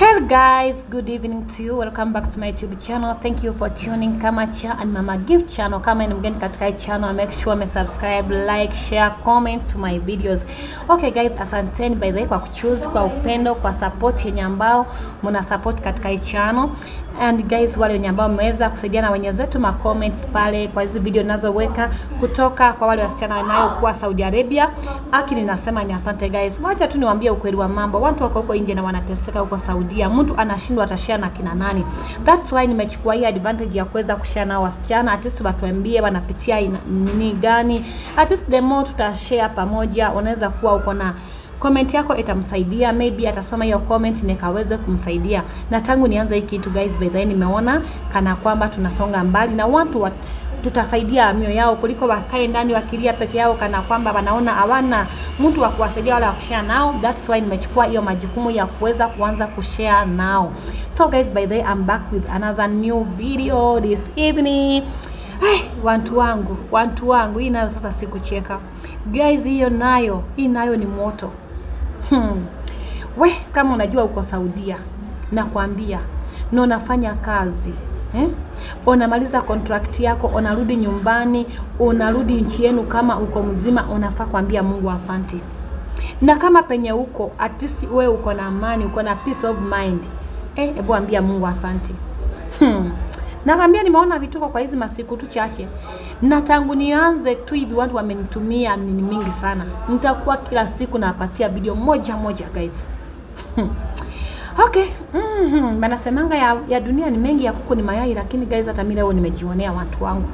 Hello guys, good evening to you. Welcome back to my YouTube channel. Thank you for tuning Kamacha and Mama Gift channel. Kama ni mgeni katika hii channel, make sure me subscribe, like, share, comment to my videos. Okay guys, asanteni by the way kwa kuchoose, kwa upendo, kwa support yenye ambao mna support katika hii channel. And guys, wale wenye ambao mmeweza kusaidia na wenye zetu ma comments pale kwa hizi video ninazoweka kutoka kwa wale wasichana wanaokuwa Saudi Arabia. Aki ninasema ni asante guys. Wacha tu niwaambie ukweli wa mambo. Watu wako huko nje na wanateseka huko Saudia. Mtu anashindwa atashare na kina nani. That's why nimechukua hii advantage ya kuweza kushare na wasichana at least watuambie wanapitia nini gani. At least the more tutashare pamoja, unaweza kuwa uko na comment yako itamsaidia, maybe atasoma hiyo comment nikaweze kumsaidia. Na tangu nianze hii kitu guys, by the way, nimeona kana kwamba tunasonga mbali na watu wa, tutasaidia mioyo yao kuliko wakae ndani wakilia peke yao, kana kwamba wanaona hawana mtu wa kuwasaidia wala wa kushare nao. That's why nimechukua hiyo majukumu ya kuweza kuanza kushare nao. So guys, by the way, I'm back with another new video this evening. Hey, wantu wangu, wantu wangu, hii nayo sasa sikucheka guys, hiyo nayo, hii nayo ni moto. Hmm. We kama unajua uko Saudia, nakwambia na unafanya kazi eh? Unamaliza contract yako, unarudi nyumbani, unarudi nchi yenu, kama uko mzima, unafaa kuambia Mungu asante. Na kama penye uko at least wewe uko na amani, uko na peace of mind eh, hebu ambia Mungu asante. Hmm. Nakwambia nimeona vituko kwa hizi masiku tu chache, na tangu nianze tu hivi watu wamenitumia nini mingi sana. Nitakuwa kila siku napatia video moja moja guys. Hmm. Okay. Mm-hmm. Banasemanga ya, ya dunia ni mengi ya kuku ni mayai, lakini guys, hata mimi leo nimejionea watu wangu.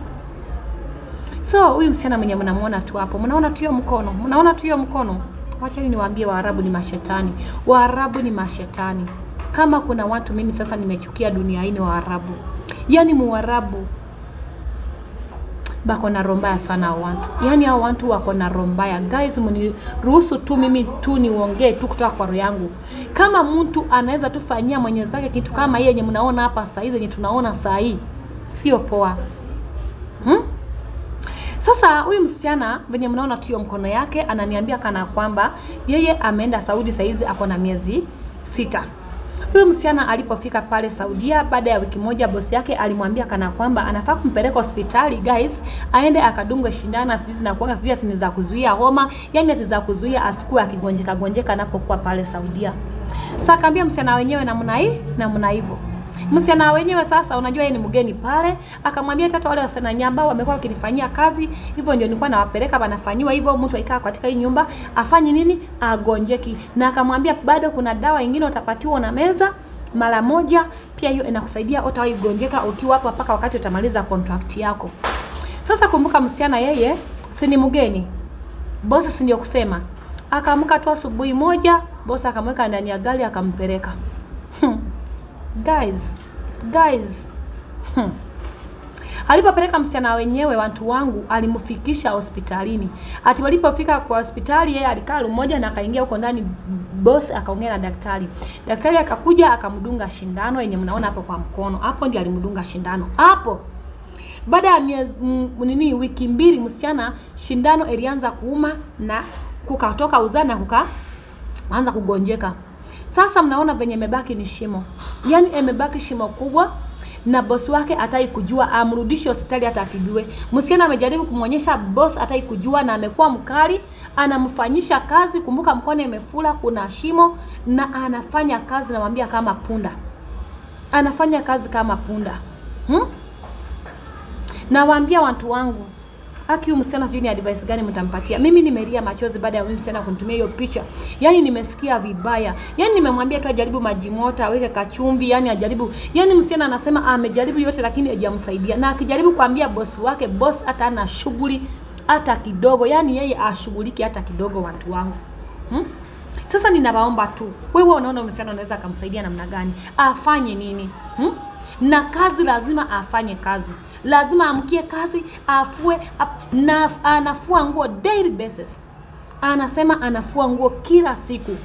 So huyu msichana mwenye mnamuona tu hapo, mnaona tu hiyo mkono, mnaona tu hiyo mkono. Wachani niwaambie, Waarabu ni mashetani, Waarabu ni mashetani. Kama kuna watu mimi sasa nimechukia dunia hii ni Waarabu, yaani muwarabu bako na roho mbaya sana hao watu, yaani hao watu wako na roho mbaya. Guys, mniruhusu tu mimi tu niongee tu kutoka kwa roho yangu. Kama mtu anaweza tu fanyia mwenye zake kitu kama hii yenye mnaona hapa saa hii tunaona saa hii, sio poa hmm? Sasa huyu msichana venye mnaona tuyo mkono yake, ananiambia kana kwamba yeye ameenda Saudi saizi ako na miezi sita. Huyu msichana alipofika pale Saudia, baada ya wiki moja, bosi yake alimwambia kana kwamba anafaa kumpeleka hospitali guys, aende akadungwe shindano, sijui zinakuanga sijui ati za kuzuia homa, yani ati za kuzuia asikuwe akigonjeka gonjeka anapokuwa pale Saudia. Sasa akaambia msichana wenyewe namna hii namna hivyo msichana wenyewe sasa, unajua yeye ni mgeni pale, akamwambia tata, wale wasichana nyamba wamekuwa wakinifanyia kazi hivyo, ndio nilikuwa nawapeleka, wanafanyiwa hivyo. Mtu aikaa katika hii nyumba afanye nini? Agonjeki. Na akamwambia bado kuna dawa ingine utapatiwa na meza mara moja, pia hiyo inakusaidia utawahi gonjeka ukiwa hapa mpaka wakati utamaliza contract yako. Sasa kumbuka, msichana yeye si ni mgeni, bosi si ndio kusema, akaamka tu asubuhi moja, bosi akamweka ndani ya gari akampeleka. Guys, guys. Hmm. Alipopeleka msichana wenyewe watu wangu alimfikisha hospitalini. Ati walipofika kwa hospitali yeye alikaa room moja na akaingia huko ndani boss akaongea na daktari. Daktari akakuja akamdunga shindano yenye mnaona hapo kwa mkono. Hapo ndiye alimdunga shindano. Hapo. Baada ya miezi nini wiki mbili msichana shindano ilianza kuuma na kukatoka uzana kuka anza kugonjeka. Sasa mnaona venye imebaki ni shimo, yaani imebaki shimo kubwa, na bosi wake atai kujua, amrudishe hospitali hata atibiwe. Msichana amejaribu kumwonyesha boss, atai kujua, na amekuwa mkali, anamfanyisha kazi. Kumbuka mkono imefura, kuna shimo, na anafanya kazi, namwambia kama punda, anafanya kazi kama punda hmm? Nawaambia watu wangu Haki huyu msichana sijui ni advice gani mtampatia. Mimi nimelia machozi baada ya huyu msichana kunitumia hiyo picha. yani nimesikia vibaya. Yaani nimemwambia tu ajaribu maji moto, aweke kachumbi yani ajaribu. Yaani msichana anasema amejaribu yote lakini hajamsaidia. Na akijaribu kuambia bosi wake, bosi hata ana shughuli hata kidogo. Yaani yeye ashughuliki hata kidogo watu wangu. Hmm? Sasa ninawaomba tu. Wewe unaona msichana anaweza akamsaidia namna gani? Afanye nini? Hmm? Na kazi lazima afanye kazi lazima amkie kazi afue na anafua nguo daily basis. Anasema anafua nguo kila siku,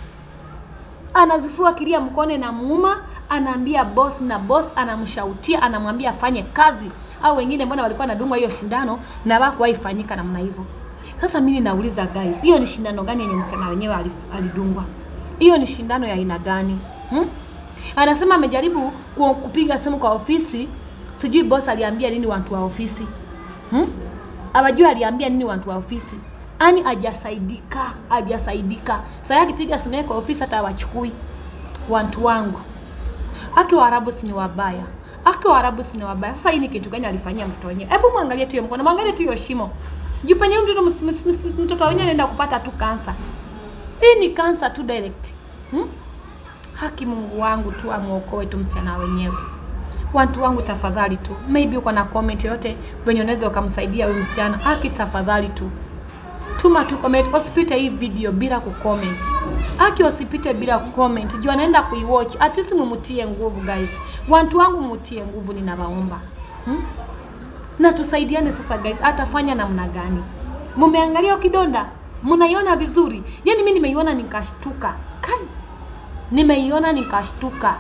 anazifua kiria mkone na muuma, anaambia boss na boss anamshautia, anamwambia afanye kazi. Au wengine mbona walikuwa nadungwa hiyo shindano na hawakuwahi fanyika namna hivyo. Sasa mimi nauliza guys, hiyo ni shindano gani yenye msichana wenyewe alidungwa? Hiyo ni shindano ya aina gani hmm? Anasema amejaribu kupiga simu kwa ofisi, sijui boss aliambia nini watu wa ofisi hmm? Abajua aliambia nini watu wa ofisi, ani ajasaidika, ajasaidika. Sasa akipiga simu kwa ofisi hata wachukui watu wangu. Aki Waarabu si ni wabaya, aki Waarabu si ni wabaya. Sasa hii ni kitu gani alifanyia mtoto wenyewe? Hebu mwangalie tu hiyo mkono, mwangalie tu shimo Jipenye mtoto mtoto wenyewe anaenda kupata tu kansa. Hii ni kansa tu direct hmm? Haki Mungu wangu tu amuokoe tu msichana wenyewe. Watu wangu tafadhali tu, maybe uko na comment yote venye unaweza ukamsaidia huyu msichana. aki, tafadhali tu, tuma tu comment, usipite hii video bila kucomment. Aki usipite bila kucomment, juu anaenda kuiwatch. At least mumutie nguvu guys, watu wangu mutie nguvu, ninawaomba hmm? na tusaidiane sasa guys, atafanya namna gani? Mumeangalia kidonda, mnaiona vizuri? Yani mimi nimeiona nikashtuka, kai, nimeiona nikashtuka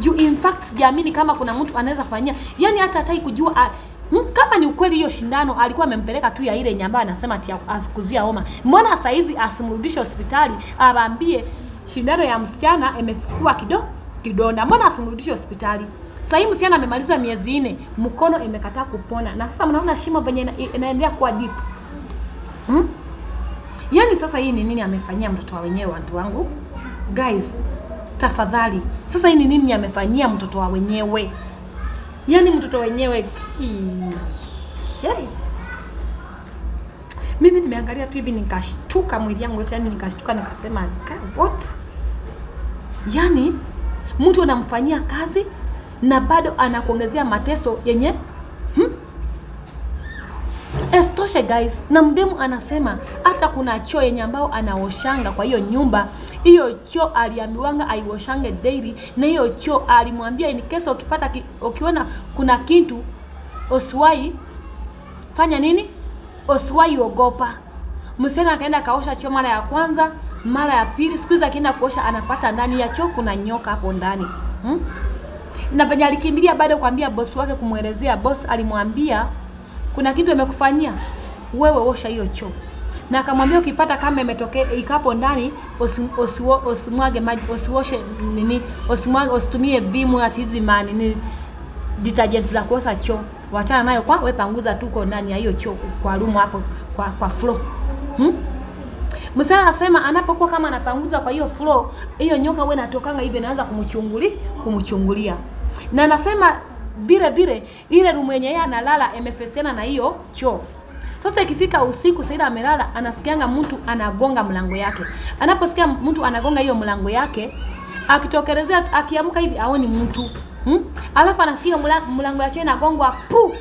juu in fact sijaamini kama kuna mtu anaweza fanyia, yani hata hataki kujua a, m, kama ni ukweli hiyo shindano alikuwa amempeleka tu ya ile yenye ambayo anasema ati ya- kuzuia homa. Mbona saa hizi asimrudishe hospitali awaambie shindano ya msichana imefukua kido kidonda, mbona asimrudishe hospitali? Sasa hii msichana amemaliza miezi nne, mkono imekataa kupona, na sasa mnaona shimo venye inaendelea kuwa deep hmm? Yaani sasa hii ni nini amefanyia mtoto wa wenyewe, watu wangu guys, tafadhali. Sasa hii ni nini amefanyia mtoto wa wenyewe? Yaani mtoto wenyewe Mimi nimeangalia tu hivi nikashtuka, mwili yangu yote, yani nikashtuka, nikasema "God, what? Yaani mtu anamfanyia kazi na bado anakuongezea mateso yenye hmm? Estoshe guys, na mdemu anasema hata kuna choo yenye ambao anaoshanga kwa hiyo nyumba. Hiyo choo aliambiwanga aioshange daily, na hiyo choo alimwambia in case ukipata ki, ukiona kuna kitu usiwahi fanya nini, usiwahi ogopa. Msichana akaenda akaosha choo mara ya kwanza, mara ya pili, siku hizi akienda kuosha anapata ndani ya choo kuna nyoka hapo ndani hmm? na venye alikimbilia ya kuambia bosi wake kumwelezea, boss alimwambia kuna kitu amekufanyia wewe, osha hiyo choo, na akamwambia ukipata kama imetokea ikapo ndani usimwage maji, usioshe nini, usimwage, usitumie vimu ati hizi mani ni detergents za kuosha choo, wachana nayo kwa wewe panguza tu uko ndani ya hiyo choo kwa rumu hapo kwa kwa floor hmm? Msana anasema anapokuwa kama anapanguza kwa hiyo floor, hiyo nyoka wewe natokanga hivi inaanza kumchunguli kumchungulia. Na anasema vile vile ile rumu yenye yeye analala imefesiana na hiyo choo. Sasa ikifika usiku Saida amelala, anasikianga mtu anagonga mlango yake. Anaposikia mtu anagonga hiyo mlango yake, akitokelezea akiamka hivi aoni mtu. Hmm? Alafu anasikia mlango ya choo inagongwa pu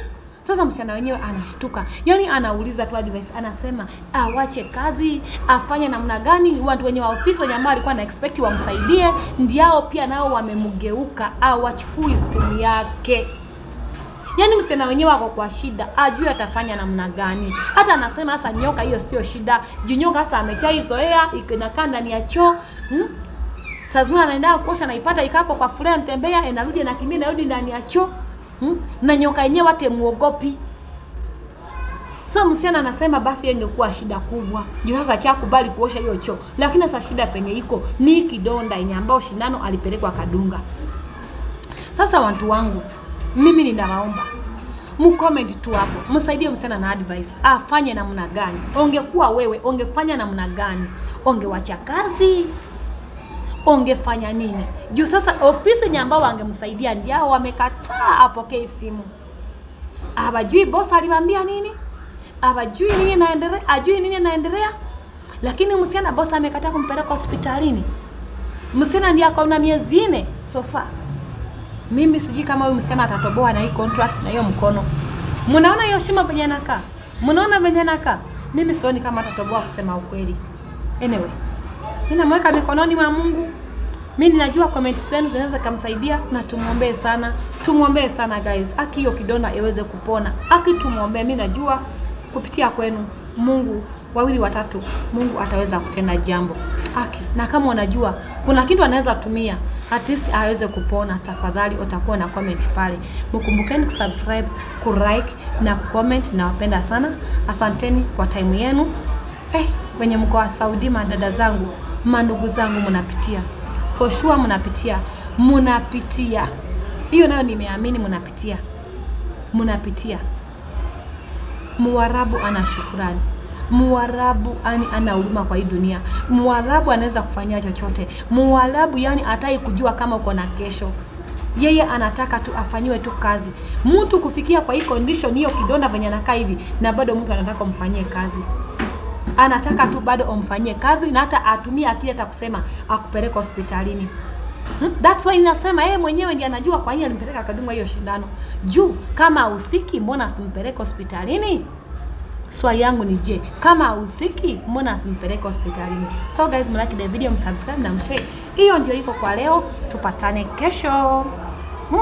sasa msichana wenyewe anashtuka, yaani anauliza tu advice, anasema awache kazi, afanye namna gani? Watu wenye ofisi wenye ambao alikuwa na expect wamsaidie, ndiao pia nao wamemgeuka, awachukui simu yake. Yaani msichana wenyewe ako kwa shida, ajui atafanya namna gani. Hata anasema sasa nyoka hiyo sio shida, juu sasa amechaizoea, inakaa ndani ya choo hmm? Saa zingine anaenda kuosha naipata ikapo kwa fulani anatembea, inarudi na kimbia inarudi ndani ya choo. Hmm? Na nyoka yenyewe hata muogopi. So msichana anasema basi yeye ingekuwa shida kubwa. Juu sasa chakubali kuosha hiyo choo. Lakini sasa shida penye iko ni kidonda yenye ambao shindano alipelekwa kadunga. Sasa watu wangu, mimi ninawaomba mcomment tu hapo, msaidie msichana na advice, afanye namna gani? Ungekuwa wewe, ongefanya namna gani? Ungewacha kazi? Ungefanya nini? Juu sasa ofisi ni ambao wangemsaidia ndio wamekataa apokee simu. Hawajui boss alimwambia nini, hawajui nini naendelea, ajui nini naendelea, lakini msichana boss amekataa kumpeleka hospitalini. Msichana ndiye akaona miezi nne sofa. Mimi sijui kama huyu msichana atatoboa na hii contract na hiyo mkono. Mnaona hiyo shimo venye nakaa? Mnaona venye nakaa? Mimi sioni kama atatoboa kusema ukweli. Anyway, mimi namweka mikononi mwa Mungu. Mimi ninajua comment zenu zinaweza kumsaidia na tumwombee sana. tumwombee sana guys. Aki hiyo kidonda iweze kupona. Aki tumwombee. Mimi najua kupitia kwenu Mungu wawili watatu Mungu ataweza kutenda jambo. Aki na kama unajua kuna kitu anaweza tumia at least aweze kupona, tafadhali utakuwa na comment pale. Mkumbukeni kusubscribe, kulike na kucomment. Nawapenda sana, asanteni kwa time yenu. Eh, wenye mko wa Saudi, madada zangu, mandugu zangu, mnapitia. For sure mnapitia. Mnapitia. Hiyo nayo nimeamini mnapitia. Mnapitia. Muarabu ana shukurani, muarabu ani ana huruma kwa hii dunia. Muarabu anaweza kufanyia chochote. Muarabu yani hatai kujua kama uko na kesho. Yeye anataka tu afanyiwe tu kazi. Mtu kufikia kwa hii condition hiyo kidonda venye anakaa hivi na bado mtu anataka umfanyie kazi anataka tu bado umfanyie kazi na hata atumie akili hata kusema akupeleka hospitalini Hmm? That's why ninasema yeye mwenyewe ndiye anajua kwa nini alimpeleka akadungwa hiyo shindano. Juu kama usiki, mbona asimpeleke hospitalini? Swali yangu ni je, kama usiki, mbona asimpeleke hospitalini? So guys, mlike the video, msubscribe na mshare. Hiyo ndio iko kwa leo, tupatane kesho. Hmm.